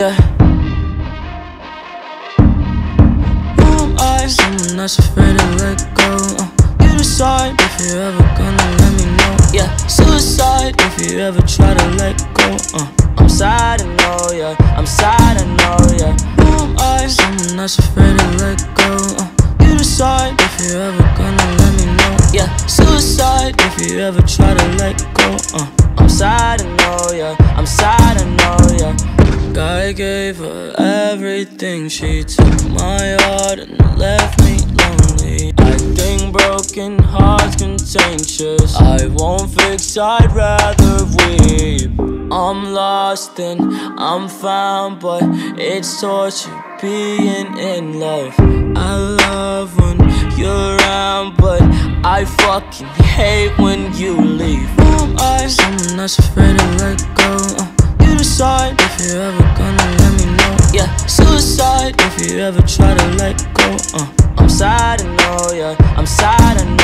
Yeah. Now I'm I, someone that's afraid to let go. Uh, you decide if you're ever gonna let me know. Yeah, suicide if you ever try to let go. Uh, I'm sad, I know, yeah. I'm sad, I know, yeah. Now I'm I, someone that's afraid to let go. Uh, you decide if you're ever gonna let me know. Yeah, suicide if you ever try to let go. Uh, I'm sad, I know, yeah. I'm sad. God gave her everything. She took my heart and left me lonely. I think broken hearts contagious. I won't fix, I'd rather weep. I'm lost and I'm found, but it's torture being in love. I love when you're around, but I fucking hate when you leave. Who am I? Someone that's afraid to let go. Uh, you decide if you're ever gonna suicide if you ever try to let go. Uh, I'm sad, I know, yeah. I'm sad, I know.